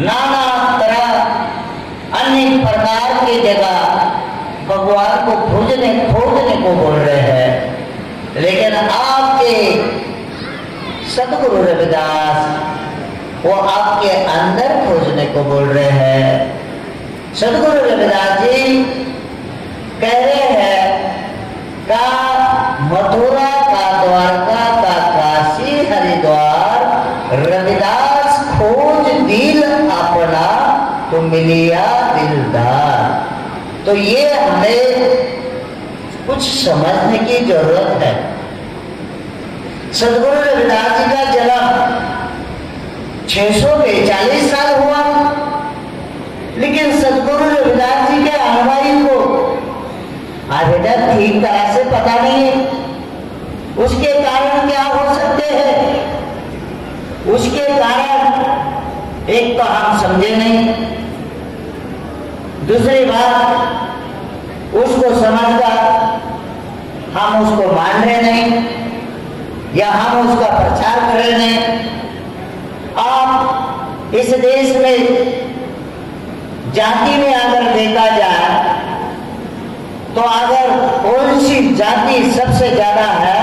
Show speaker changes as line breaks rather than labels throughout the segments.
नाना तरह अन्य प्रकार की जगह भगवान को खोजने खोजने को बोल रहे हैं। लेकिन आपके सदगुरु रविदास, वो आपके अंदर खोजने को बोल रहे हैं। सदगुरु रविदास जी कह रहे मिलिया दिलदार। तो ये हमें कुछ समझने की ज़रूरत है। सदगुरु रविदास जी का जन्म 642 साल हुआ। लेकिन सदगुरु रविदास जी के अनुवाई को तक ठीक तरह से पता नहीं है। उसके कारण क्या हो सकते हैं? उसके कारण एक तो हम समझे नहीं। दूसरी बात, उसको समझकर हम उसको मान रहे नहीं, या हम उसका प्रचार कर रहे नहीं। आप इस देश में जाति में अगर देखा जाए तो अगर कौन सी जाति सबसे ज़्यादा है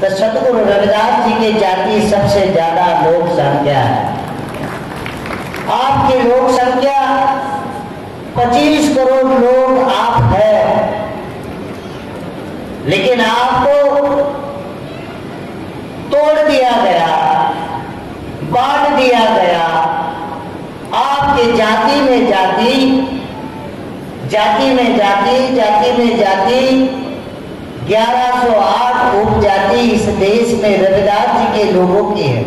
तो सतगुरु रविदास जी की जाति सबसे ज़्यादा लोक संख्या है। आपकी लोक संख्या 25 करोड़ लोग आप हैं। लेकिन आपको तोड़ दिया गया, बांट दिया गया। आपके जाति में जाति जाति में जाति जाति में जाति 1108 उपजाति इस देश में रविदास जी के लोगों की है।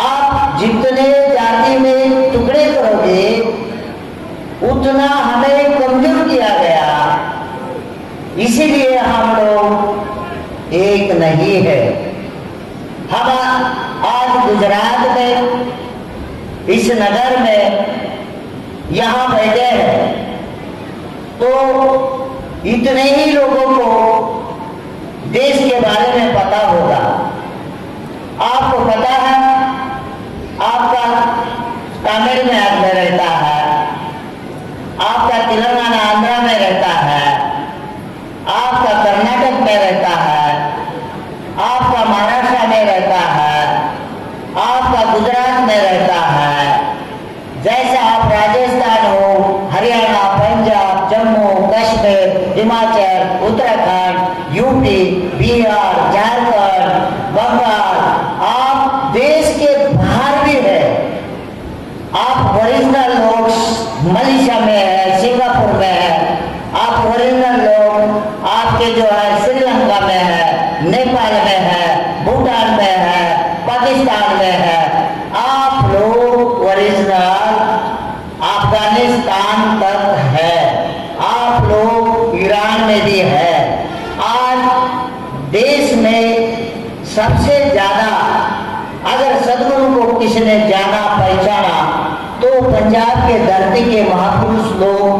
आप जितने जाति में उतना हमें कमज़ोर किया गया। इसीलिए हम लोग एक नहीं है। हम आज गुजरात में, इस नगर में यहाँ बैठे हैं। तो इतने ही लोगों को देश के बारे में पता होगा आपको पता है आपका तमिलनाडु में रहता है आपका तेलंगाना आंध्रा में रहता है आपका कर्नाटक में रहता है आपका महाराष्ट्र में रहता है आपका गुजरात में रहता है जैसे आप राजस्थान हो हरियाणा पंजाब जम्मू कश्मीर हिमाचल उत्तराखंड यूपी बिहार झारखंड बंगाल आप देश के बाहर भी है आप ओरिजिनल लोग मलेशिया में है सिंगापुर में है आप ओरिजिनल लोग आपके जो है श्रीलंका में है नेपाल में है भूटान में है पाकिस्तान में है। आप लोग ओरिजिनल अफ़गानिस्तान तक है। आप लोग ईरान में भी है। आज देश में सबसे ज़्यादा अगर सदगुरु को किसी ने जाना पहचाना तो पंजाब के धरती के महापुरुष लोग,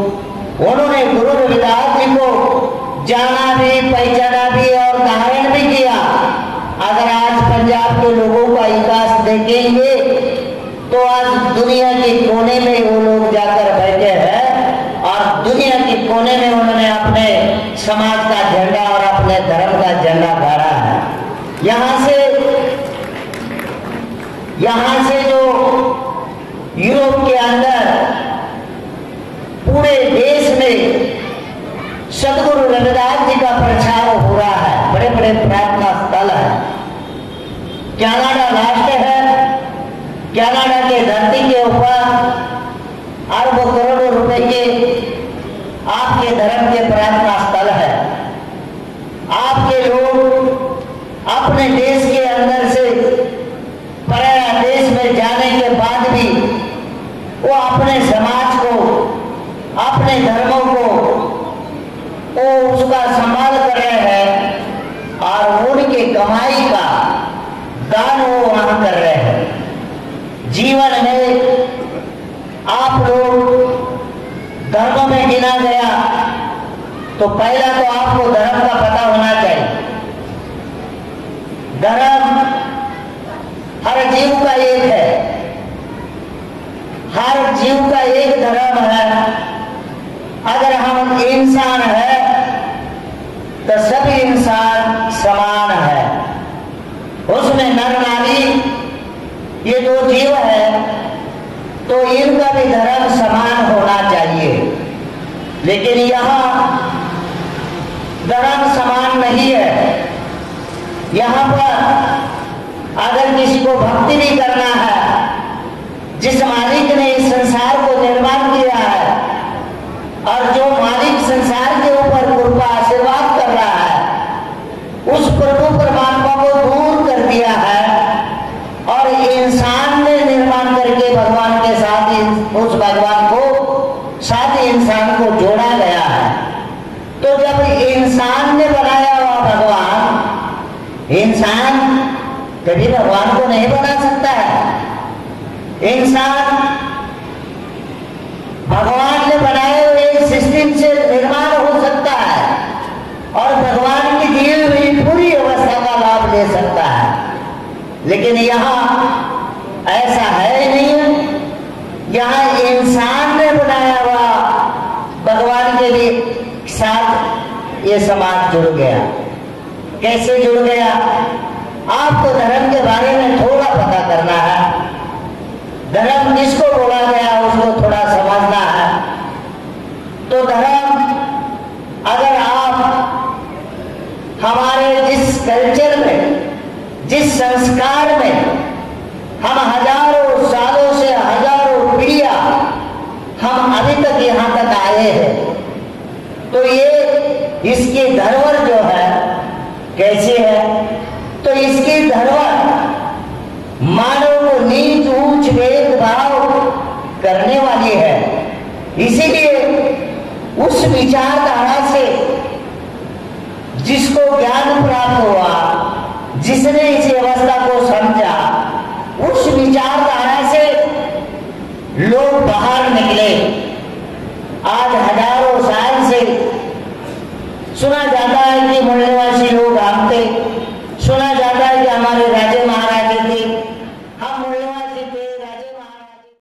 उन्होंने गुरु रविदास जी को जाना भी, पहचाना भी और धारण भी किया। अगर आज पंजाब के लोगों देखेंगे तो आज दुनिया के कोने में वो लोग जाकर बैठे हैं। और दुनिया के कोने में उन्होंने अपने समाज का झंडा और अपने धर्म का झंडा गाड़ा है। यहाँ से यहाँ से जो यूरोप के अंदर पूरे देश में सदगुरु रविदास जी का प्रचार हो रहा है बड़े बड़े प्रार्थना स्थल है कनाडा राष्ट्र है कनाडा के धरती के ऊपर अरबों करोड़ों रुपए के आपके धर्म के प्रार्थना स्थल है आपके लोग अपने देश के अंदर से पराया देश में जाने के बाद भी वो अपने समाज को अपने धर्मों को वो उसका का संभाल कर रहे हैं और उनके कमाई का दान वो वहाँ कर रहे हैं जीवन में आप लोग धर्म में गिना गया तो पहला तो आपको धर्म का पता होना चाहिए। धर्म हर जीव का एक है। हर जीव का एक धर्म है। अगर हम इंसान है तो सभी इंसान समान है। उसमें नर नारी, ये दो जीव है तो इनका भी धर्म लेकिन यहाँ धर्म समान नहीं है। यहाँ पर अगर किसी को भक्ति भी करना है जिस मालिक ने इस संसार को निर्माण किया है और जो मालिक संसार के ऊपर कृपा आशीर्वाद कर रहा है उस प्रभु परमात्मा को दूर कर दिया है और इंसान ने निर्माण करके भगवान के साथ उस भगवान को साथ इंसान को जोड़ा गया है तो जब इंसान ने बनाया हुआ भगवान इंसान कभी भगवान को नहीं बना सकता है। इंसान भगवान ने बनाए हुए सिस्टम से निर्माण हो सकता है और भगवान की दी हुई पूरी अवस्था का लाभ ले सकता है। लेकिन यहाँ ऐसा है नहीं यहाँ इंसान ने बनाया हुआ, भगवान के लिए साथ ये समाज जुड़ गया। कैसे जुड़ गया? आपको धर्म के बारे में थोड़ा पता करना है। धर्म किसको बोला गया, उसको थोड़ा समझना है। तो धर्म, अगर आप हमारे जिस कल्चर में, जिस संस्कार में हम हज़ारों सालों से हज़ारों पीढ़िया हम अभी तक यहाँ तक आए हैं तो ये इसकी धरोहर जो है कैसे है तो इसकी धरोहर मानव को नीच ऊंच भेदभाव करने वाली है इसीलिए उस विचारधारा से जिसको ज्ञान प्राप्त हुआ, जिसने इस अवस्था को समझा, उस विचारधारा से लोग बाहर निकले। आज हज़ारों